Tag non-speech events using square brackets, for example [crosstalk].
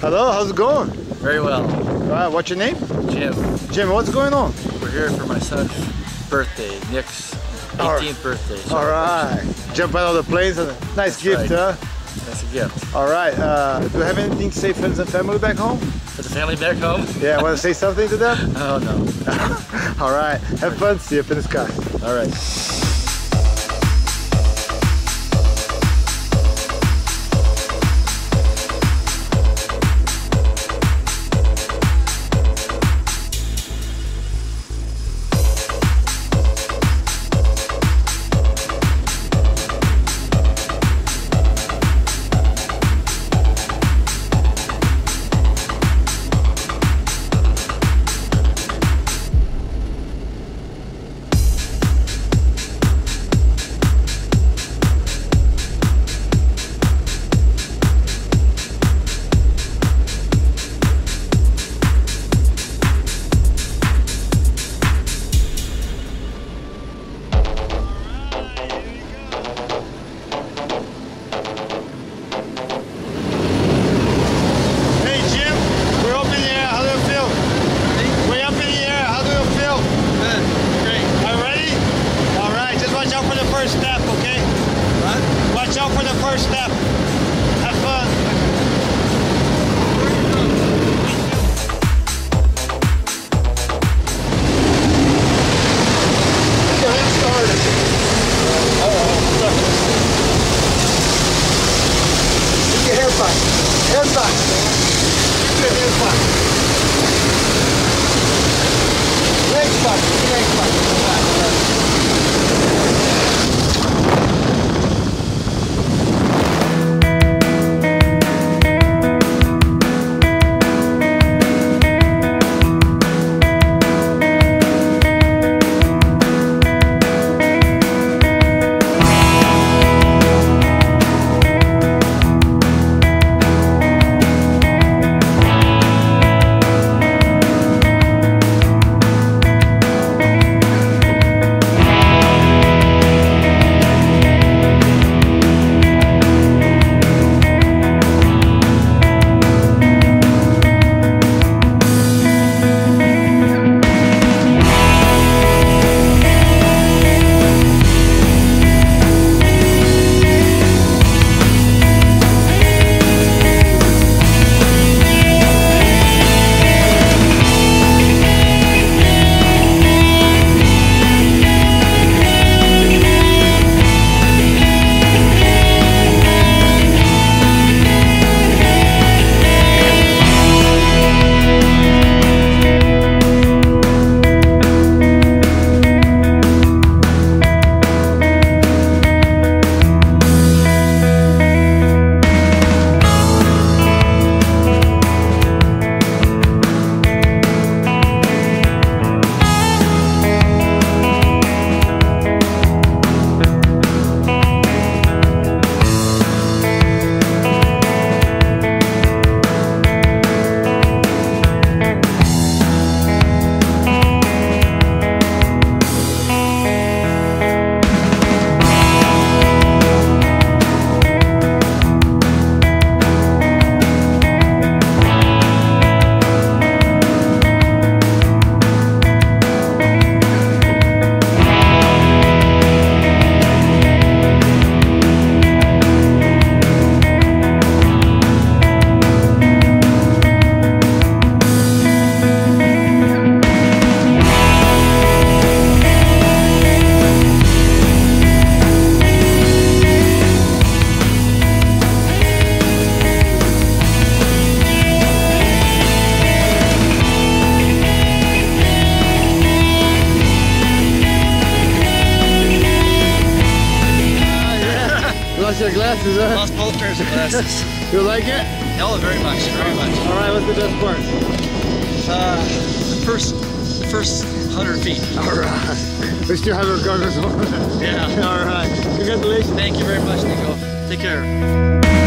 Hello, how's it going? Very well. All right, what's your name? Jim, Jim, what's going on? we're here for my son's birthday, Nick's 18th All right. birthday. So All right. Jump out of the planes. and a Nice gift, right. huh? That's a gift. All right. Uh, do you have anything to say friends and family back home? For the family back home? Yeah, want to say something to them? Oh [laughs] no. [laughs] All right. Have fun. See you up in the sky. All right. Back. Legs Lost your glasses, huh? Lost both pairs of glasses. [laughs] You like it? Oh, very much, very much. All right, what's the best part? Uh, the first, the first hundred feet. All right. We still have our goggles on. Yeah. [laughs] All right. Congratulations. Thank you very much, Nico. Take care.